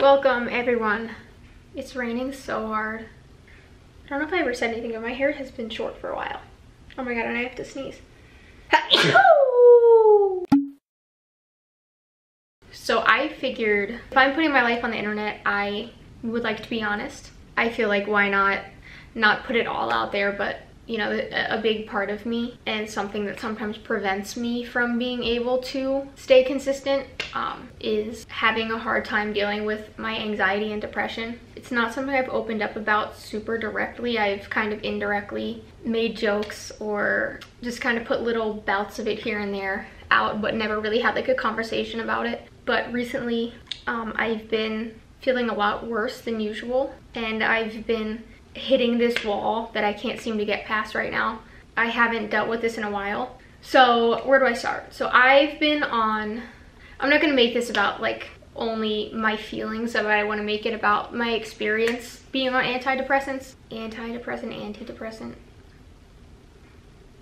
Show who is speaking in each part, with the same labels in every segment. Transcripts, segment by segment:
Speaker 1: Welcome everyone. It's raining so hard. I don't know if I ever said anything, but my hair has been short for a while. Oh my god, and I have to sneeze. so I figured if I'm putting my life on the internet, I would like to be honest. I feel like why not not put it all out there, but you know, a big part of me and something that sometimes prevents me from being able to stay consistent um, is having a hard time dealing with my anxiety and depression. It's not something I've opened up about super directly. I've kind of indirectly made jokes or just kind of put little bouts of it here and there out, but never really had like a conversation about it. But recently, um, I've been feeling a lot worse than usual and I've been hitting this wall that I can't seem to get past right now. I haven't dealt with this in a while. So where do I start? So I've been on, I'm not gonna make this about like only my feelings, but I wanna make it about my experience being on antidepressants. Antidepressant, antidepressant.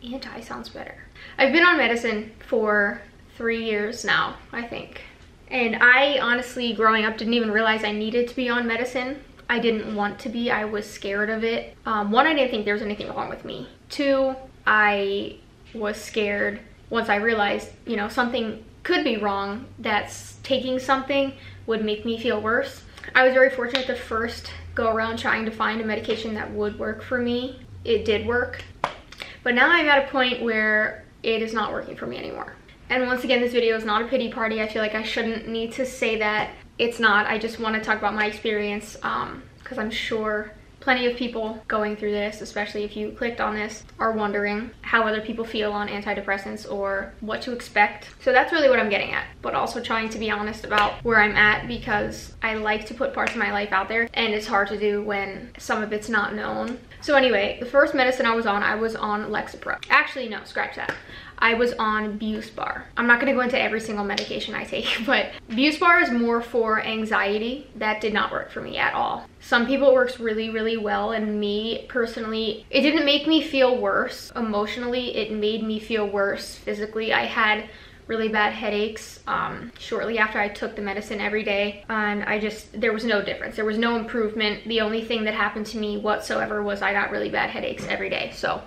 Speaker 1: Anti sounds better. I've been on medicine for three years now, I think. And I honestly, growing up, didn't even realize I needed to be on medicine I didn't want to be. I was scared of it. Um, one, I didn't think there was anything wrong with me. Two, I was scared once I realized, you know, something could be wrong that's taking something would make me feel worse. I was very fortunate the first go around trying to find a medication that would work for me. It did work. But now I'm at a point where it is not working for me anymore. And once again, this video is not a pity party. I feel like I shouldn't need to say that it's not. I just want to talk about my experience because um, I'm sure plenty of people going through this, especially if you clicked on this, are wondering how other people feel on antidepressants or what to expect. So that's really what I'm getting at, but also trying to be honest about where I'm at because I like to put parts of my life out there and it's hard to do when some of it's not known. So anyway, the first medicine I was on, I was on Lexapro. Actually, no, scratch that. I was on Buspar. I'm not gonna go into every single medication I take, but Buspar is more for anxiety. That did not work for me at all. Some people it works really, really well, and me personally, it didn't make me feel worse emotionally. It made me feel worse physically. I had really bad headaches um, shortly after I took the medicine every day and I just there was no difference there was no improvement the only thing that happened to me whatsoever was I got really bad headaches every day so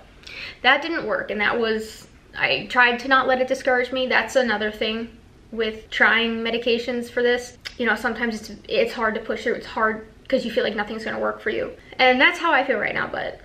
Speaker 1: that didn't work and that was I tried to not let it discourage me. That's another thing with trying medications for this. You know, sometimes it's it's hard to push through. It's hard because you feel like nothing's gonna work for you. And that's how I feel right now, but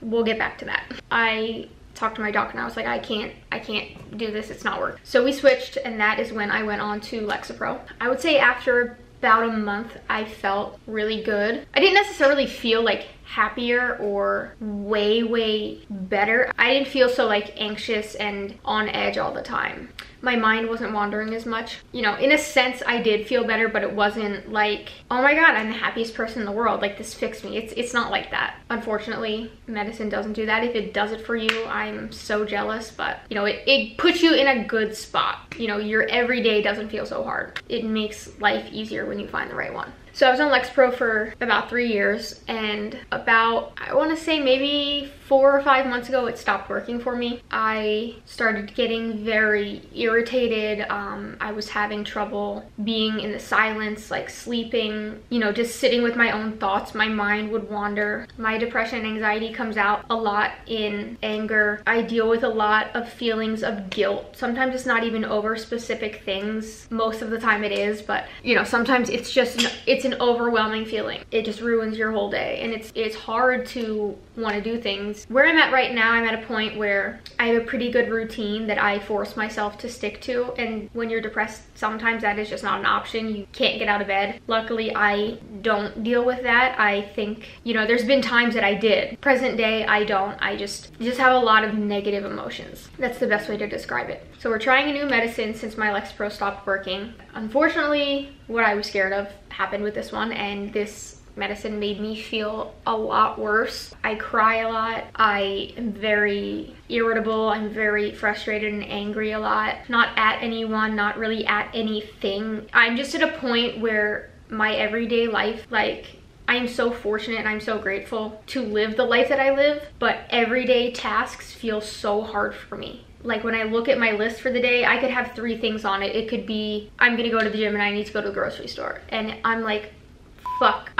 Speaker 1: we'll get back to that. I talked to my doctor and I was like, I can't, I can't do this, it's not working. So we switched and that is when I went on to Lexapro. I would say after about a month, I felt really good. I didn't necessarily feel like happier or way, way better. I didn't feel so like anxious and on edge all the time my mind wasn't wandering as much. You know, in a sense, I did feel better, but it wasn't like, oh my God, I'm the happiest person in the world. Like this fixed me. It's, it's not like that. Unfortunately, medicine doesn't do that. If it does it for you, I'm so jealous, but you know, it, it puts you in a good spot. You know, your everyday doesn't feel so hard. It makes life easier when you find the right one. So I was on Lexapro for about three years and about, I wanna say maybe four or five months ago, it stopped working for me. I started getting very irritated. Um, I was having trouble being in the silence, like sleeping, you know, just sitting with my own thoughts. My mind would wander. My depression and anxiety comes out a lot in anger. I deal with a lot of feelings of guilt. Sometimes it's not even over specific things. Most of the time it is, but you know, sometimes it's just, it's an overwhelming feeling. It just ruins your whole day and it's, it's hard to want to do things. Where I'm at right now, I'm at a point where I have a pretty good routine that I force myself to stick to. And when you're depressed, sometimes that is just not an option. You can't get out of bed. Luckily, I don't deal with that. I think, you know, there's been times that I did. Present day, I don't. I just, just have a lot of negative emotions. That's the best way to describe it. So we're trying a new medicine since my Lexapro stopped working. Unfortunately, what I was scared of happened with this one and this medicine made me feel a lot worse. I cry a lot. I am very irritable. I'm very frustrated and angry a lot. Not at anyone, not really at anything. I'm just at a point where my everyday life, like, I am so fortunate and I'm so grateful to live the life that I live, but everyday tasks feel so hard for me like when I look at my list for the day, I could have three things on it. It could be, I'm gonna go to the gym and I need to go to the grocery store. And I'm like,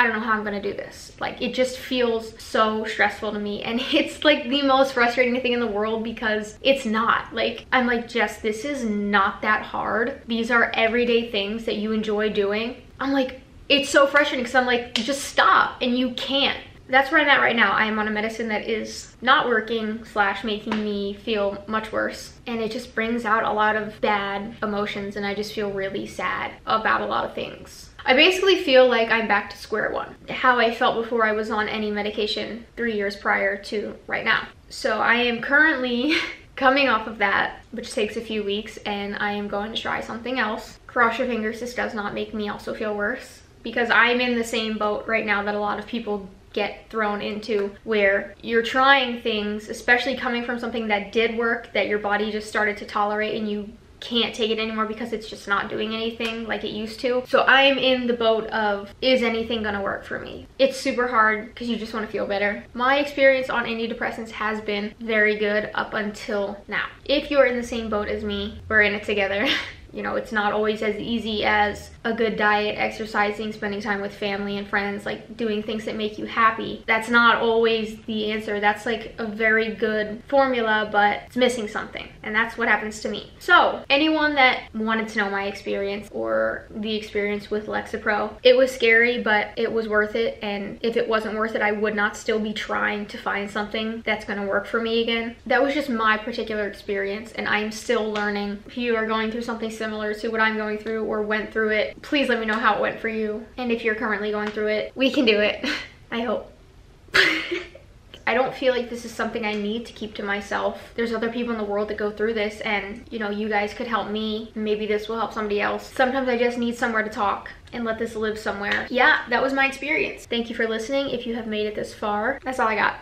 Speaker 1: I don't know how I'm gonna do this. Like it just feels so stressful to me and it's like the most frustrating thing in the world because it's not. Like I'm like, Jess, this is not that hard. These are everyday things that you enjoy doing. I'm like, it's so frustrating because I'm like, just stop and you can't that's where I'm at right now. I am on a medicine that is not working slash making me feel much worse. And it just brings out a lot of bad emotions and I just feel really sad about a lot of things. I basically feel like I'm back to square one. How I felt before I was on any medication three years prior to right now. So I am currently coming off of that, which takes a few weeks, and I am going to try something else. Cross your fingers this does not make me also feel worse because I'm in the same boat right now that a lot of people get thrown into where you're trying things, especially coming from something that did work, that your body just started to tolerate and you can't take it anymore because it's just not doing anything like it used to. So I'm in the boat of, is anything gonna work for me? It's super hard because you just wanna feel better. My experience on antidepressants has been very good up until now. If you're in the same boat as me, we're in it together. you know, it's not always as easy as a good diet, exercising, spending time with family and friends, like doing things that make you happy. That's not always the answer. That's like a very good formula, but it's missing something. And that's what happens to me. So, anyone that wanted to know my experience or the experience with Lexapro, it was scary, but it was worth it. And if it wasn't worth it, I would not still be trying to find something that's gonna work for me again. That was just my particular experience, and I'm still learning. If you are going through something similar to what I'm going through or went through it, please let me know how it went for you. And if you're currently going through it, we can do it. I hope. I don't feel like this is something I need to keep to myself. There's other people in the world that go through this and, you know, you guys could help me. Maybe this will help somebody else. Sometimes I just need somewhere to talk and let this live somewhere. Yeah, that was my experience. Thank you for listening. If you have made it this far, that's all I got.